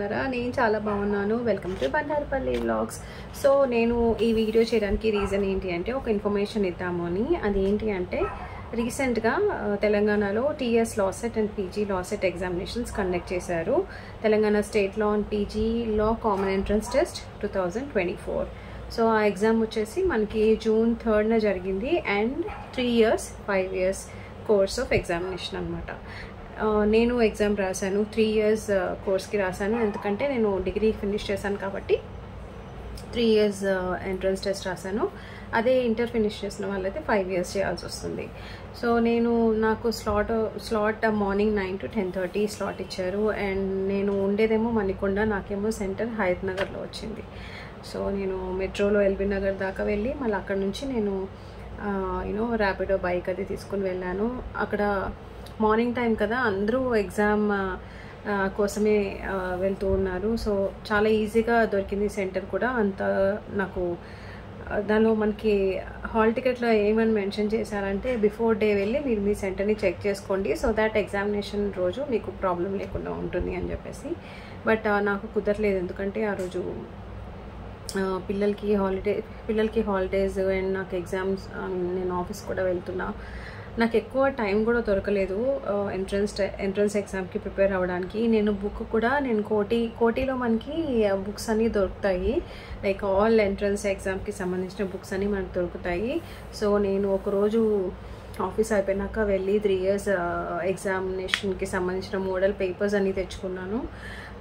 బాగున్నారా? నేను చాలా బాగున్నాను. Welcome to Bandarupalli vlogs so నేను ఈ వీడియో చేయడానికి రీజన్ ఏంటి అంటే ఒక ఇన్ఫర్మేషన్ ఇద్దాము అని. అది ఏంటి అంటే రీసెంట్గా తెలంగాణలో TS LAWCET and PG LAWCET examinations conduct చేశారు. Telangana state law and PG law common entrance test two twenty four so ఆ ఎగ్జామ్ వచ్చేసి మనకి జూన్ థర్డ్న జరిగింది. And three years five years course of examination అనమాట నేను ఎగ్జామ్ రాశాను three years కోర్స్కి రాశాను. ఎందుకంటే నేను డిగ్రీ ఫినిష్ చేశాను కాబట్టి త్రీ ఇయర్స్ ఎంట్రన్స్ టెస్ట్ రాశాను. అదే ఇంటర్ ఫినిష్ చేసిన వాళ్ళైతే ఫైవ్ ఇయర్స్ చేయాల్సి వస్తుంది. సో నేను నాకు slot slot morning nine to ten thirty slot ఇచ్చారు. అండ్ నేను ఉండేదేమో మణికొండ నాకేమో సెంటర్ హయత్ నగర్లో వచ్చింది. సో నేను మెట్రోలో ఎల్బీ నగర్ దాకా వెళ్ళి మళ్ళీ అక్కడ నుంచి నేను యూనో ర్యాపిడో బైక్ అది తీసుకుని వెళ్ళాను. అక్కడ మార్నింగ్ టైం కదా అందరూ ఎగ్జామ్ కోసమే వెళ్తూ ఉన్నారు. సో చాలా ఈజీగా దొరికింది సెంటర్ కూడా. అంత నాకు దానిలో మనకి హాల్ టికెట్లో ఏమని మెన్షన్ చేశారంటే బిఫోర్ డే వెళ్ళి మీరు మీ సెంటర్ని చెక్ చేసుకోండి సో దాట్ ఎగ్జామినేషన్ రోజు మీకు ప్రాబ్లం లేకుండా ఉంటుంది అని చెప్పేసి. బట్ నాకు కుదరలేదు. ఎందుకంటే ఆ రోజు పిల్లలకి హాలిడే పిల్లలకి హాలిడేస్ అండ్ నాకు ఎగ్జామ్స్ నేను ఆఫీస్ కూడా వెళ్తున్నా. నాకు ఎక్కువ టైం కూడా దొరకలేదు ఎంట్రన్స్ ఎంట్రన్స్ ఎగ్జామ్కి ప్రిపేర్ అవ్వడానికి. నేను బుక్ కూడా నేను కోటి కోటిలో మనకి బుక్స్ అన్నీ దొరుకుతాయి. లైక్ ఆల్ ఎంట్రన్స్ ఎగ్జామ్కి సంబంధించిన బుక్స్ అన్నీ మనకు దొరుకుతాయి. సో నేను ఒకరోజు ఆఫీస్ అయిపోయినాక వెళ్ళి త్రీ ఇయర్స్ ఎగ్జామినేషన్కి సంబంధించిన మోడల్ పేపర్స్ అన్నీ తెచ్చుకున్నాను.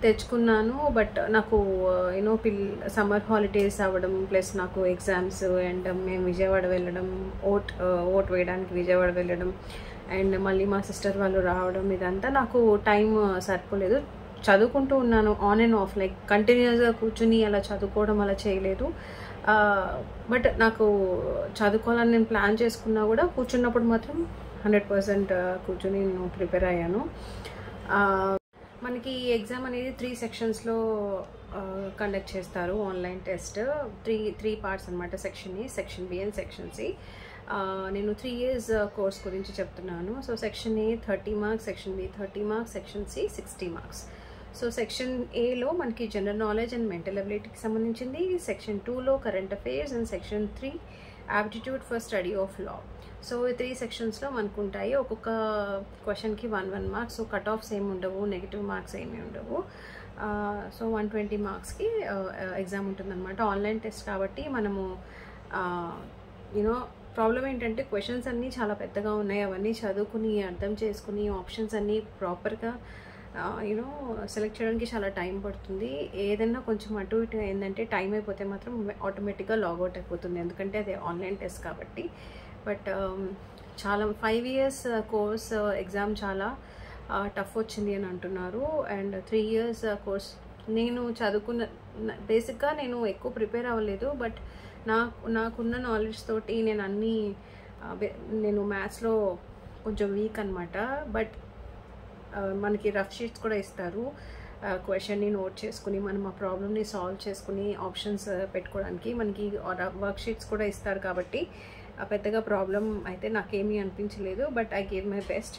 తెచ్చుకున్నాను బట్ నాకు uh, యూనో పిల్ సమ్మర్ హాలిడేస్ అవ్వడం ప్లస్ నాకు ఎగ్జామ్స్ అండ్ మేము విజయవాడ వెళ్ళడం ఓట్ uh, ఓట్ వేయడానికి విజయవాడ వెళ్ళడం అండ్ మళ్ళీ మా సిస్టర్ వాళ్ళు రావడం ఇదంతా నాకు టైం uh, సరిపోలేదు. చదువుకుంటూ ఉన్నాను ఆన్ అండ్ ఆఫ్ లైక్ కంటిన్యూస్గా కూర్చుని అలా చదువుకోవడం అలా చేయలేదు. బట్ నాకు చదువుకోవాలని నేను ప్లాన్ చేసుకున్నా కూడా కూర్చున్నప్పుడు మాత్రం హండ్రెడ్ పర్సెంట్ కూర్చొని నేను ప్రిపేర్ అయ్యాను. మనకి ఎగ్జామ్ అనేది త్రీ సెక్షన్స్లో కండక్ట్ చేస్తారు. Online test three three parts అనమాట section A section B and section C. నేను త్రీ ఇయర్స్ కోర్స్ గురించి చెప్తున్నాను. So section A thirty marks section B thirty marks section C sixty marks. So section ఏలో మనకి general knowledge and mental అబిలిటీకి సంబంధించింది. Section టూలో current affairs and section three aptitude for study of law so ఈ three సెక్షన్స్లో మనకు ఉంటాయి ఒక్కొక్క క్వశ్చన్కి one one marks so cut offs ఏమి ఉండవు నెగిటివ్ మార్క్స్ ఏమి ఉండవు. సో వన్ ట్వంటీ మార్క్స్కి ఎగ్జామ్ ఉంటుందన్నమాట. ఆన్లైన్ టెస్ట్ కాబట్టి మనము యూనో ప్రాబ్లం ఏంటంటే క్వశ్చన్స్ అన్నీ చాలా పెద్దగా ఉన్నాయి. అవన్నీ చదువుకుని అర్థం చేసుకుని ఆప్షన్స్ అన్నీ ప్రాపర్గా యూనో సెలెక్ట్ చేయడానికి చాలా టైం పడుతుంది. ఏదైనా కొంచెం అటు ఇటు ఏంటంటే టైం అయిపోతే మాత్రం ఆటోమేటిక్గా లాగౌట్ అయిపోతుంది. ఎందుకంటే అది ఆన్లైన్ టెస్ట్ కాబట్టి. బట్ um, చాలా ఫైవ్ ఇయర్స్ కోర్స్ ఎగ్జామ్ చాలా టఫ్ వచ్చింది అని అంటున్నారు. అండ్ త్రీ ఇయర్స్ కోర్స్ నేను చదువుకున్న బేసిక్గా నేను ఎక్కువ ప్రిపేర్ అవ్వలేదు. బట్ నాకు నాకున్న నాలెడ్జ్ తోటి నేను అన్నీ నేను మ్యాథ్స్లో కొంచెం వీక్ అనమాట బట్ మనకి రఫ్ షీట్స్ కూడా ఇస్తారు. క్వశ్చన్ని నోట్ చేసుకుని మనం ఆ ప్రాబ్లమ్ని సాల్వ్ చేసుకుని ఆప్షన్స్ పెట్టుకోవడానికి మనకి వర్క్ షీట్స్ కూడా ఇస్తారు కాబట్టి పెద్దగా ప్రాబ్లం అయితే నాకేమీ అనిపించలేదు. But I gave my best.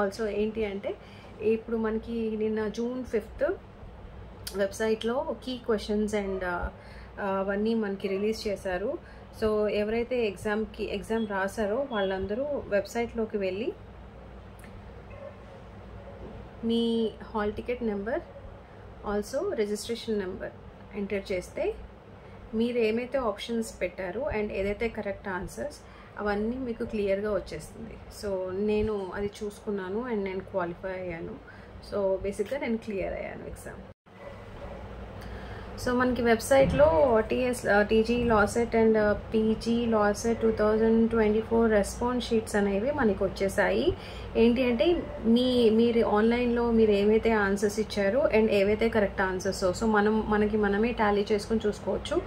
Also ఏంటి అంటే ఇప్పుడు మనకి నిన్న జూన్ ఫిఫ్త్ వెబ్సైట్లో కీ క్వశ్చన్స్ అండ్ అవన్నీ మనకి రిలీజ్ చేశారు. సో ఎవరైతే ఎగ్జామ్కి ఎగ్జామ్ రాశారో వాళ్ళందరూ వెబ్సైట్లోకి వెళ్ళి మీ hall ticket number also registration number enter చేస్తే మీరు ఏమైతే ఆప్షన్స్ పెట్టారో అండ్ ఏదైతే కరెక్ట్ ఆన్సర్స్ అవన్నీ మీకు క్లియర్గా వచ్చేస్తుంది. సో నేను అది చూసుకున్నాను అండ్ నేను క్వాలిఫై అయ్యాను. సో బేసిక్గా నేను క్లియర్ అయ్యాను ఎగ్జామ్ సో మనకి వెబ్సైట్లో TS TG LAWCET and PG LAWCET two thousand twenty four response sheets అనేవి మనకి వచ్చేసాయి. ఏంటి అంటే మీ మీరు ఆన్లైన్లో మీరు ఏమైతే ఆన్సర్స్ ఇచ్చారో అండ్ ఏవైతే కరెక్ట్ ఆన్సర్స్ సో మనం మనకి మనమే టాలీ చేసుకొని చూసుకోవచ్చు.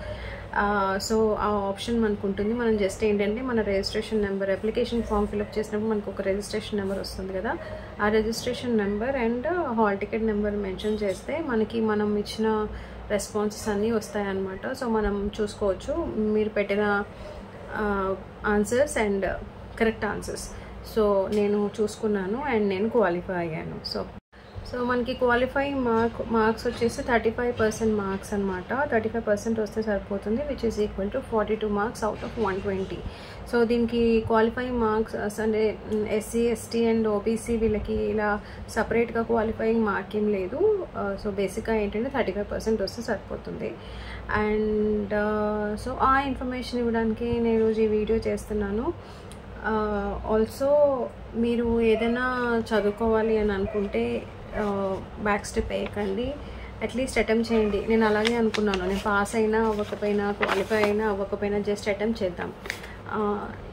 సో ఆ ఆప్షన్ మనకు ఉంటుంది. మనం జస్ట్ ఏంటంటే మన registration number application form fill up చేసినప్పుడు మనకు ఒక రిజిస్ట్రేషన్ నెంబర్ వస్తుంది కదా. ఆ registration number and hall ticket number mention చేస్తే మనకి మనం ఇచ్చిన రెస్పాన్సెస్ అన్నీ వస్తాయన్నమాట. సో మనం చూసుకోవచ్చు. మీరు పెట్టిన answers and correct answers so నేను చూసుకున్నాను అండ్ నేను క్వాలిఫై అయ్యాను. సో సో మనకి క్వాలిఫైయింగ్ మార్క్ మార్క్స్ వచ్చేసి థర్టీ ఫైవ్ పర్సెంట్ మార్క్స్ అనమాట థర్టీ ఫైవ్ పర్సెంట్ వస్తే సరిపోతుంది which is equal to forty two marks out of one twenty so దీనికి క్వాలిఫైయింగ్ మార్క్స్ uh, అంటే ఎస్సీ ఎస్టీ అండ్ ఓబీసీ వీళ్ళకి ఇలా సపరేట్గా క్వాలిఫైయింగ్ మార్క్ ఏం లేదు. Uh, సో బేసిక్గా ఏంటంటే థర్టీ ఫైవ్ పర్సెంట్ వస్తే సరిపోతుంది. అండ్ సో uh, ఆ ఇన్ఫర్మేషన్ ఇవ్వడానికి నేను ఈరోజు ఈ వీడియో చేస్తున్నాను. ఆల్సో మీరు ఏదైనా చదువుకోవాలి అని అనుకుంటే బ్యాక్ స్టెప్ వేయకండి. అట్లీస్ట్ అటెంప్ట్ చేయండి. నేను అలాగే అనుకున్నాను. నేను పాస్ అయినా అవ్వకపోయినా క్వాలిఫై అయినా అవ్వకపోయినా జస్ట్ అటెంప్ట్ చేద్దాం.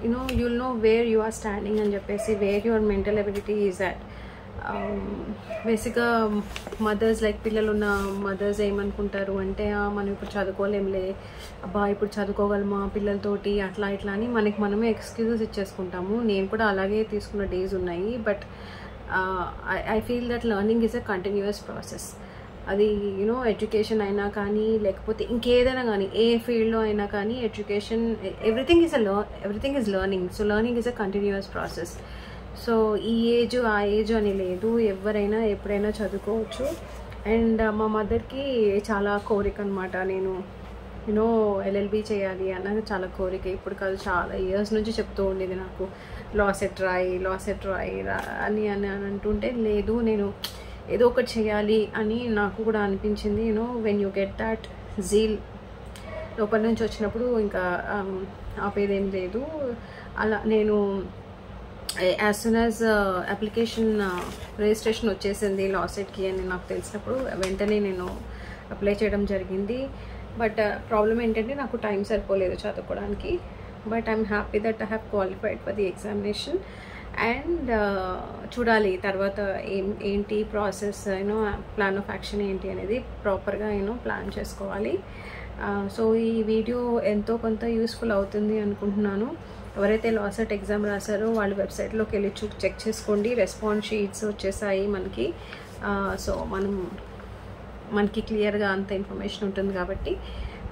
You know you'll know where you are standing అని చెప్పేసి where your mental ability is at బేసిక్గా మదర్స్ లైక్ పిల్లలు ఉన్న మదర్స్ ఏమనుకుంటారు అంటే మనం ఇప్పుడు చదువుకోలేంలే అబ్బా ఇప్పుడు చదువుకోగలమా పిల్లలతోటి? అట్లా ఇట్లా అని మనకి మనమే ఎక్స్క్యూజెస్ ఇచ్చేసుకుంటాము. నేను కూడా అలాగే తీసుకున్న డేస్ ఉన్నాయి. But I feel that learning is a continuous process అది యూనో ఎడ్యుకేషన్ అయినా కానీ లేకపోతే ఇంకేదైనా కానీ ఏ ఫీల్డ్లో అయినా కానీ education everything is a learn everything is learning so learning is a continuous process so ఈ ఏజ్ ఆ ఏజ్ అని లేదు. ఎవరైనా ఎప్పుడైనా చదువుకోవచ్చు. అండ్ మా మదర్కి చాలా కోరిక అనమాట నేను యూనో ఎల్ఎల్బి చేయాలి అన్నది చాలా కోరిక. ఇప్పుడు కాదు చాలా ఇయర్స్ నుంచి చెప్తూ ఉండేది నాకు లాస్ ఎట్ రాయి లాస్ ఎట్ రాయి అని అని అని అంటుంటే లేదు నేను ఏదో ఒకటి చేయాలి అని నాకు కూడా అనిపించింది. You know when you get that zeal లోపల నుంచి వచ్చినప్పుడు ఇంకా um, ఆపేదేం లేదు. అలా నేను as soon as application registration వచ్చేసింది లాసెట్కి అని నాకు తెలిసినప్పుడు వెంటనే నేను అప్లై చేయడం జరిగింది. బట్ uh, ప్రాబ్లం ఏంటంటే నాకు టైం సరిపోలేదు చదువుకోవడానికి. But I'm happy that I have qualified for the examination and చూడాలి తర్వాత ఏం ఏంటి process you know plan of action ఏంటి అనేది ప్రాపర్గా యూనో ప్లాన్ చేసుకోవాలి. Uh, సో ఈ వీడియో ఎంతో కొంత యూస్ఫుల్ అవుతుంది అనుకుంటున్నాను. ఎవరైతే లాసెట్ ఎగ్జామ్ రాశారో వాళ్ళ వెబ్సైట్లోకి వెళ్ళి చూ చెక్ చేసుకోండి. రెస్పాన్స్ షీట్స్ వచ్చేసాయి మనకి. Uh, సో మనం మనకి క్లియర్గా అంత ఇన్ఫర్మేషన్ ఉంటుంది కాబట్టి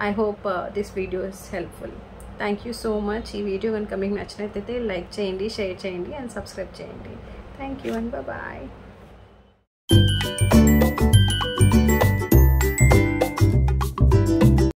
I hope this video is helpful thank you so much ఈ వీడియో కనుక మీకు నచ్చినట్లయితే లైక్ చేయండి షేర్ చేయండి అండ్ సబ్స్క్రైబ్ చేయండి. Thank you and bye